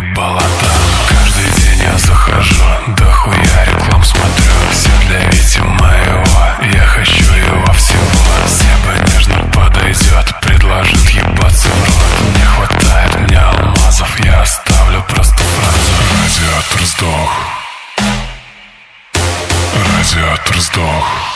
Болота, каждый день я захожу, дохуя реклам смотрю. Все для Витю моего, я хочу его все власть. Не подержит подойдет, предложит епацерло. Мне хватает, не алмазов я оставлю просто братца. Радиатор сдох, радиатор сдох.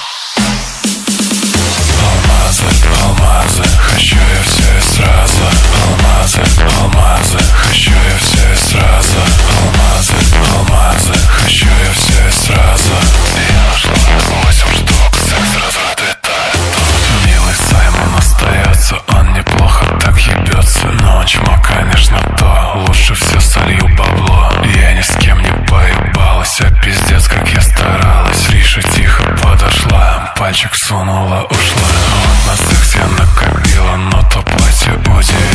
Пиздец, как я старалась. Риша тихо подошла Пальчик сунула, ушла. Вот на секс я накопила Но то платье удивило